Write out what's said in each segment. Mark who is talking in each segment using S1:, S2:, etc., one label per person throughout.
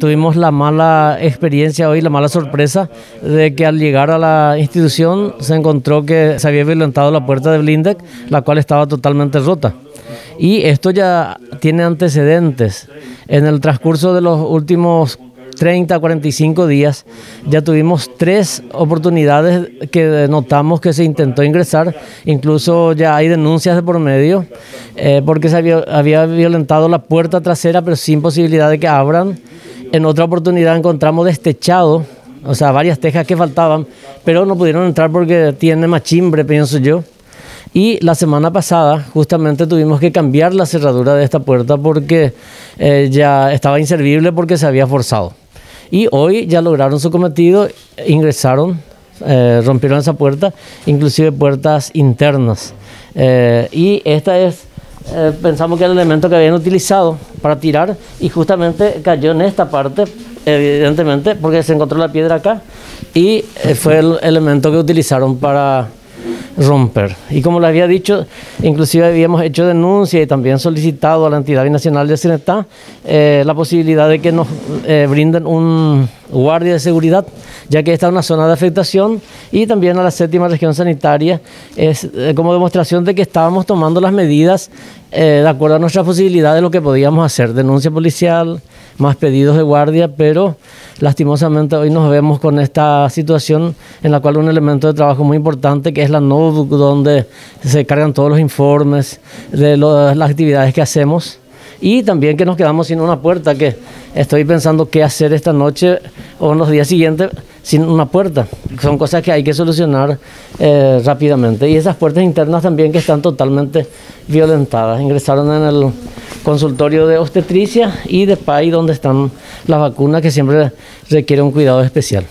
S1: Tuvimos la mala experiencia hoy, la mala sorpresa de que al llegar a la institución se encontró que se había violentado la puerta de Blindec, la cual estaba totalmente rota. Y esto ya tiene antecedentes. En el transcurso de los últimos 30, 45 días, ya tuvimos tres oportunidades que notamos que se intentó ingresar, incluso ya hay denuncias de por medio, eh, porque se había, había violentado la puerta trasera, pero sin posibilidad de que abran. En otra oportunidad encontramos destechado, o sea, varias tejas que faltaban, pero no pudieron entrar porque tiene machimbre, pienso yo. Y la semana pasada justamente tuvimos que cambiar la cerradura de esta puerta porque eh, ya estaba inservible porque se había forzado. Y hoy ya lograron su cometido, ingresaron, eh, rompieron esa puerta, inclusive puertas internas. Eh, y esta es, pensamos que era el elemento que habían utilizado para tirar y justamente cayó en esta parte, evidentemente, porque se encontró la piedra acá y fue el elemento que utilizaron para romper. Y como le había dicho, inclusive habíamos hecho denuncia y también solicitado a la entidad binacional de Senetá eh, la posibilidad de que nos eh, brinden un guardia de seguridad, ya que esta es una zona de afectación, y también a la séptima región sanitaria, es eh, como demostración de que estábamos tomando las medidas de acuerdo a nuestras posibilidades de lo que podíamos hacer, denuncia policial, más pedidos de guardia, pero lastimosamente hoy nos vemos con esta situación en la cual un elemento de trabajo muy importante que es la notebook donde se cargan todos los informes de las actividades que hacemos y también que nos quedamos sin una puerta que estoy pensando qué hacer esta noche o en los días siguientes sin una puerta. Son cosas que hay que solucionar eh, rápidamente. Y esas puertas internas también que están totalmente violentadas. Ingresaron en el consultorio de obstetricia y de PAI donde están las vacunas que siempre requieren un cuidado especial.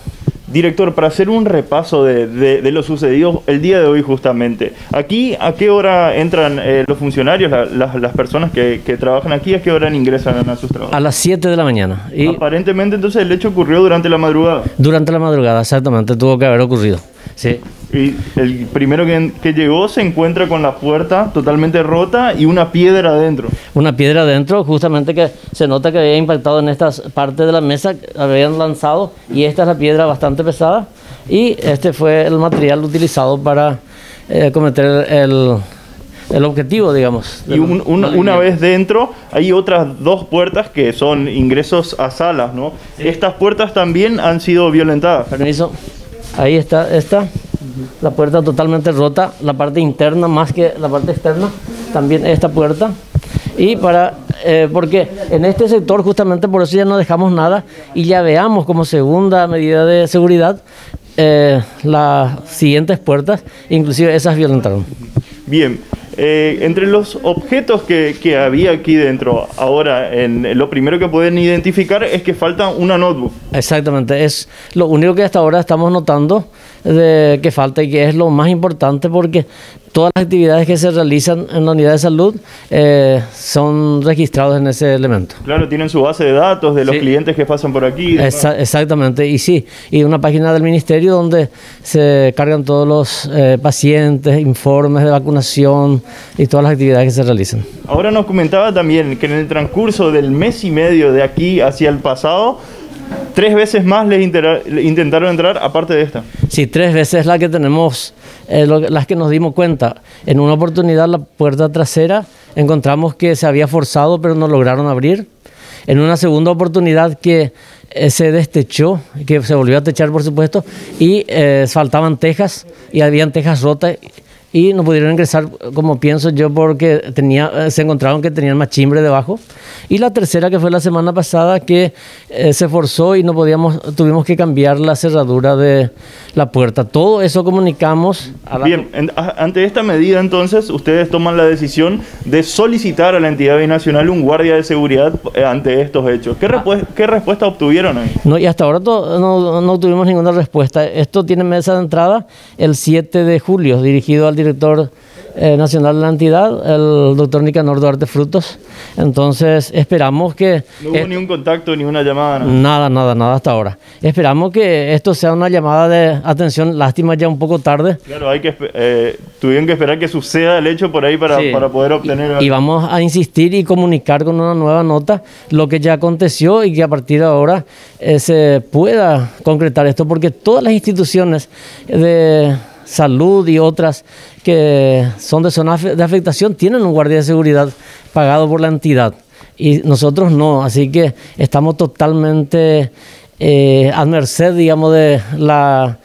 S2: Director, para hacer un repaso de, lo sucedido el día de hoy justamente, aquí a qué hora entran eh, los funcionarios, las personas que, trabajan aquí, a qué hora ingresan a sus trabajos?
S1: A las 7 de la mañana.
S2: Y Aparentemente entonces el hecho ocurrió durante la madrugada.
S1: Durante la madrugada, exactamente, tuvo que haber ocurrido. Sí.
S2: Y el primero que, llegó se encuentra con la puerta totalmente rota y una piedra adentro.
S1: Una piedra adentro, justamente que se nota que había impactado en esta parte de la mesa, habían lanzado, y esta es la piedra bastante pesada. Y este fue el material utilizado para eh, cometer el, el objetivo, digamos.
S2: Y una vez dentro, hay otras dos puertas que son ingresos a salas, ¿no? Estas puertas también han sido violentadas.
S1: Permiso. Ahí está esta, la puerta totalmente rota, la parte interna más que la parte externa, también esta puerta. Y para, eh, porque en este sector justamente por eso ya no dejamos nada y ya veamos como segunda medida de seguridad eh, las siguientes puertas, inclusive esas violentaron.
S2: Bien, eh, entre los objetos que, que, había aquí dentro, ahora en, lo primero que pueden identificar es que falta una notebook.
S1: Exactamente, es lo único que hasta ahora estamos notando de que falta y que es lo más importante porque todas las actividades que se realizan en la unidad de salud eh, son registrados en ese elemento.
S2: Claro, tienen su base de datos de los clientes que pasan por aquí.
S1: exactamente, y sí, y una página del ministerio donde se cargan todos los eh, pacientes, informes de vacunación y todas las actividades que se realizan.
S2: Ahora nos comentaba también que en el transcurso del mes y medio de aquí hacia el pasado, tres veces más les intentaron entrar aparte de esta.
S1: Sí, tres veces la que tenemos, eh, las que nos dimos cuenta. En una oportunidad la puerta trasera encontramos que se había forzado pero no lograron abrir. En una segunda oportunidad que eh, se destechó, que se volvió a techar por supuesto, y eh, faltaban tejas y habían tejas rotas no pudieron ingresar, como pienso yo, porque tenía, eh, se encontraron que tenían machimbre debajo. Y la tercera, que fue la semana pasada, que eh, se forzó y no podíamos, tuvimos que cambiar la cerradura de la puerta. Todo eso comunicamos.
S2: A Bien, ante esta medida, entonces, ustedes toman la decisión de solicitar a la entidad binacional un guardia de seguridad eh, ante estos hechos. ¿Qué, ah. ¿qué respuesta obtuvieron ahí?
S1: No, y hasta ahora no, no tuvimos ninguna respuesta. Esto tiene mesa de entrada el 7 de julio, dirigido al director eh, nacional de la entidad, el doctor Nicanor Duarte Frutos. Entonces esperamos que...
S2: No hubo
S1: eh,
S2: ni un contacto, ni una llamada.
S1: Nada, nada, nada hasta ahora. Esperamos que esto sea una llamada de atención, lástima ya un poco tarde.
S2: Claro, hay que, eh, tuvieron que esperar que suceda el hecho por ahí para,
S1: Sí.
S2: para poder obtener...
S1: Y, y vamos a insistir y comunicar con una nueva nota lo que ya aconteció y que a partir de ahora eh, se pueda concretar esto, porque todas las instituciones de salud y otras que son de zona de afectación tienen un guardia de seguridad pagado por la entidad y nosotros no, así que estamos totalmente eh, a merced, digamos, de la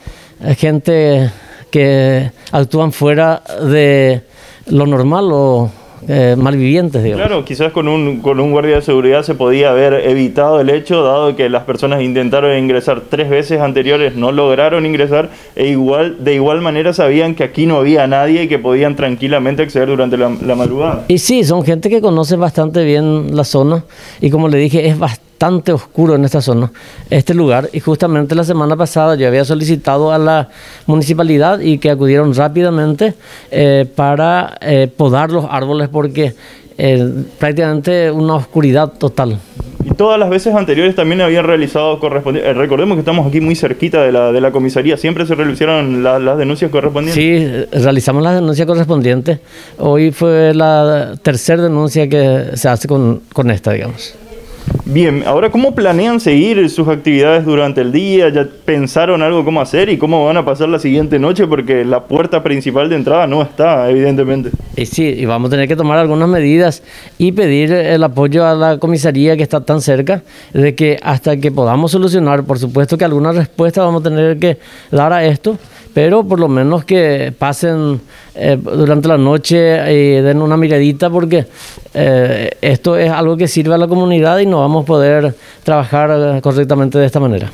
S1: gente que actúan fuera de lo normal o eh, malvivientes, digamos.
S2: Claro, quizás con un, con un guardia de seguridad se podía haber evitado el hecho, dado que las personas intentaron ingresar tres veces anteriores, no lograron ingresar, e igual, de igual manera sabían que aquí no había nadie y que podían tranquilamente acceder durante la, la madrugada.
S1: Y sí, son gente que conoce bastante bien la zona y como le dije, es bastante oscuro en esta zona, este lugar. Y justamente la semana pasada yo había solicitado a la municipalidad y que acudieron rápidamente eh, para eh, podar los árboles porque eh, prácticamente una oscuridad total.
S2: Y todas las veces anteriores también habían realizado correspondientes. recordemos que estamos aquí muy cerquita de la, de la comisaría. Siempre se realizaron la- las denuncias correspondientes.
S1: Sí, realizamos las denuncias correspondientes. Hoy fue la tercera denuncia que se hace con, con esta, digamos.
S2: Bien, ahora, ¿cómo planean seguir sus actividades durante el día? ¿Ya pensaron algo cómo hacer y cómo van a pasar la siguiente noche? Porque la puerta principal de entrada no está, evidentemente.
S1: Y sí, y vamos a tener que tomar algunas medidas y pedir el apoyo a la comisaría que está tan cerca, de que hasta que podamos solucionar, por supuesto que alguna respuesta vamos a tener que dar a esto, pero por lo menos que pasen eh, durante la noche y den una miradita, porque eh, esto es algo que sirve a la comunidad y no vamos a poder trabajar eh, correctamente de esta manera.